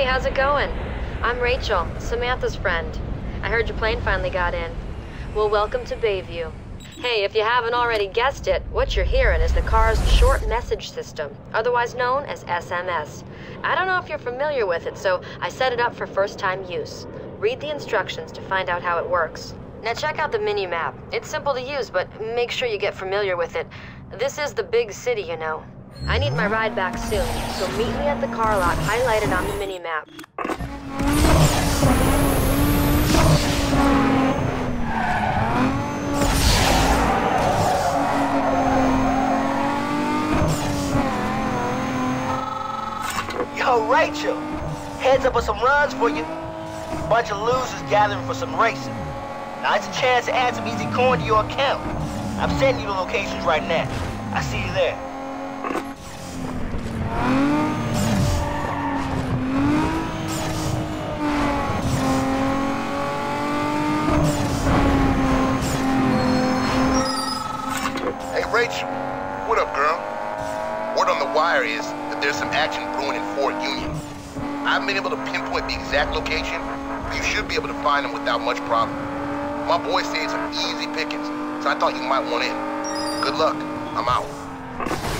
Hey, how's it going? I'm Rachel, Samantha's friend. I heard your plane finally got in. Well, welcome to Bayview. Hey, if you haven't already guessed it, what you're hearing is the car's short message system, otherwise known as SMS. I don't know if you're familiar with it, so I set it up for first-time use. Read the instructions to find out how it works. Now check out the mini-map. It's simple to use, but make sure you get familiar with it. This is the big city, you know. I need my ride back soon, so meet me at the car lot highlighted on the mini-map. Yo, Rachel, heads up with some runs for you. Bunch of losers gathering for some racing. Now it's a chance to add some easy coin to your account. I'm sending you the locations right now. I see you there. So I thought you might want in. Good luck. I'm out.